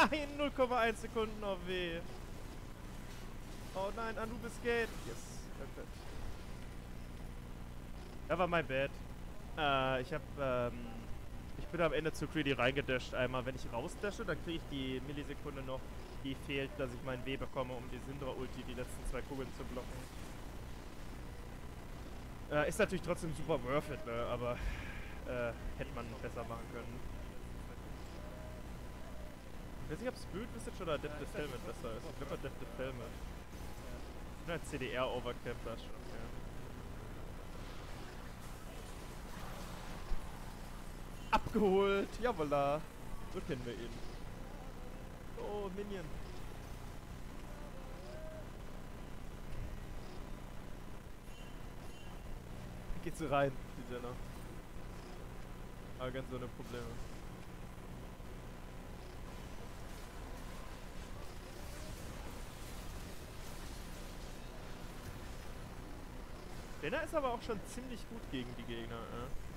Nein, 0,1 Sekunden auf W. Oh nein, Anubis geht. Yes, perfekt. Da war mein Bad. Äh, ich hab, ähm, ich bin am Ende zu greedy reingedasht einmal. Wenn ich rausdasche, dann kriege ich die Millisekunde noch, die fehlt, dass ich meinen W bekomme, um die Syndra-Ulti, die letzten zwei Kugeln zu blocken. Äh, ist natürlich trotzdem super worth it, ne? aber äh, hätte man besser machen können. Ich weiß nicht, ob Spirit Visage oder Death Defilement besser ist. Ich glaube, Death Defilement. Ich bin ein CDR-Overcap, das schon, okay. Abgeholt! Jawolla! So kennen wir ihn. Oh, Minion. Geht sie rein, die Jenna. Aber ganz ohne Probleme. Jenna ist aber auch schon ziemlich gut gegen die Gegner, ja.